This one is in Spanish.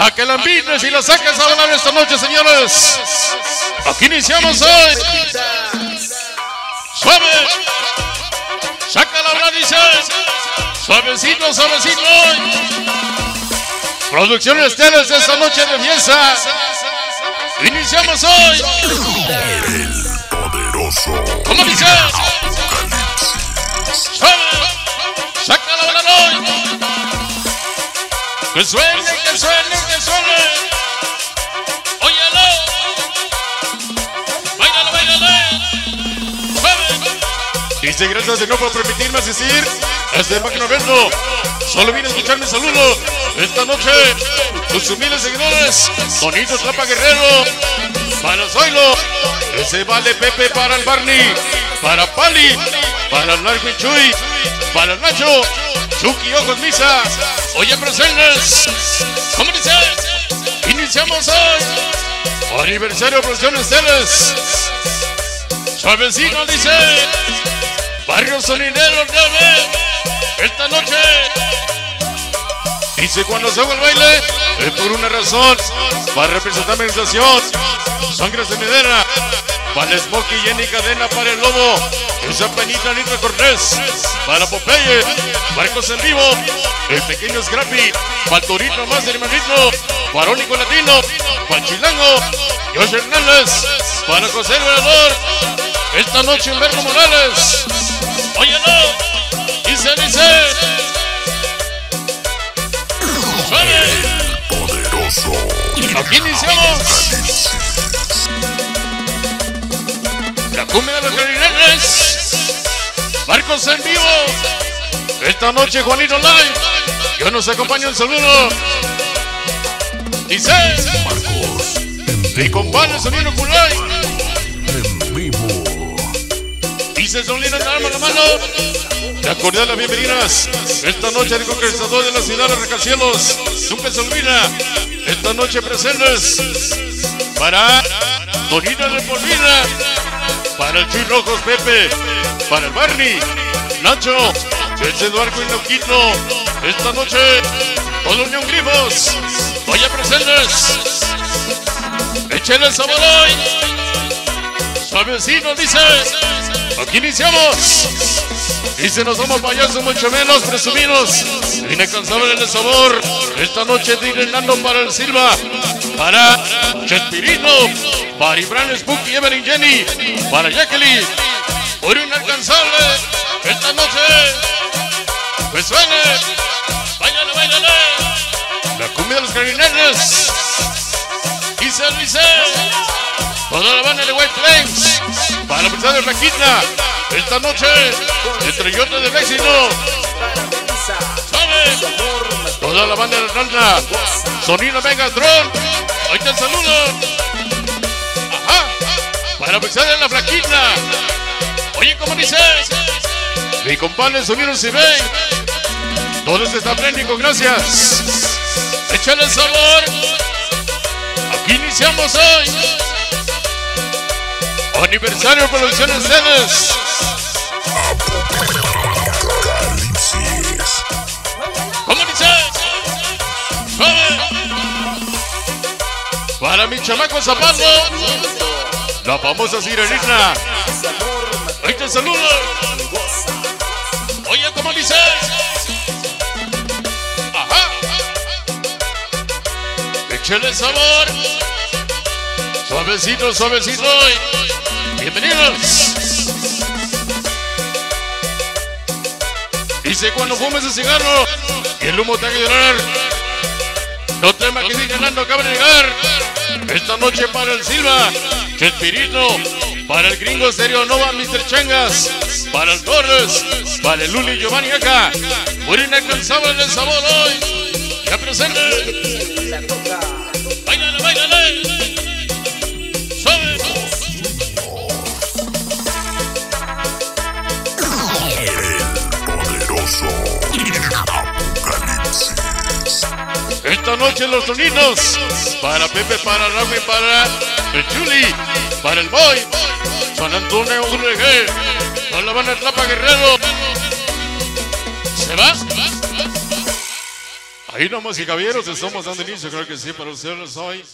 para que la envidies y la saques a volar esta noche, señores. Aquí iniciamos hoy. Suave. Saca la volar, dice. Suavecito, suavecito. Producciones Teles de esta noche de fiesta. Iniciamos hoy. Poderoso. ¿Cómo dice? Suave. Que suene, que suene, que suene. Óyelo. Dice gracias de no por permitirme asistir a este magno evento. Solo vine a escuchar mi saludo esta noche. Tus humildes seguidores, Bonito Tlapa Guerrero, para Zoilo, ese vale Pepe para el Barney, para Pali, para el Largo y Chuy, para el Nacho, Chucky Ojos Misa. Oye, presentes, ¿cómo dice? Iniciamos hoy. Aniversario de Producciones Teles. Suavecino dice. Barrio Sonidero de esta noche. Dice cuando se haga el baile, es por una razón, para representar mi organización. Sangre sonidera, para el Smokey, Jenny Cadena, para el Lobo, esa penita Nitra Cortés, para Popeye, Marcos en vivo, el pequeño Scrappy, para el Torito más hermanito, para Único Latino, para Chilango, Josh Hernández, para José el Velador, esta noche Humberto Morales. Óyelo, dice, dice. Suave, Poderoso. aquí iniciamos. La cumbia de los clarinetes. Marcos en vivo. Esta noche Juanito Live. Yo nos acompaño un saludo. Dice, Marcos. mi compadre Sonido Culay. Dice Solina, dame la mano. Acordé las bienvenidas. Esta noche el conquistador de la ciudad de Recacielos. Se olvida. Esta noche presentes para Tonina de por vida. Para el Chuy Pepe. Para el Barney. Nacho. Ese Eduardo y Loquito. Esta noche todo Unión Grifos. Oye presentes. Échale sabor hoy. Suavecino dice. Aquí iniciamos. Dice, nos somos payasos mucho menos presumidos. Inalcanzable el sabor. Esta noche direnando para el Silva. Para Chespirito. Para Ibran Spooky, Evelyn Jenny. Para Jacqueline. Por inalcanzable. Esta noche. Pues suene. Váyale, váyale. La cumbia de los carinetes. Dice, dice. Toda la banda de White Flames. Para la persona de Flaquita. Esta noche, entre Yote de Vecino. ¿Sabe? Toda la banda de Randa. Sonido Megatron. Ahí te saludo. Para la persona de la Flaquita. Oye, ¿cómo dice? Mi compadre Sonido se ve. Todo se está prendiendo, gracias. Échale sabor. Iniciamos hoy. Aniversario Producciones. Apocalipsis. ¿Cómo dice? Suave. Para mi chamaco Zapato. La famosa sirenita. Ahí te saludo. Échale sabor. Suavecito, suavecito. Bienvenidos. Dice cuando fumes ese cigarro y el humo te haga llorar. No temas que siga ganando, acaba de llegar. Esta noche para el Silva, Chespirito, para el gringo Stereo Nova, Mr. Changas, para el Torres, para el Luli Giovanni acá. Muy inalcanzable el sabor hoy. Ya presente. Esta noche los sonidos para Pepe, para Raúl, para el Chuli, para el Boy, San Antonio URG, con la banda Tlapa Guerrero. ¿Se va? Ahí nomás y caballeros, estamos dando inicio, creo que sí, para ustedes hoy.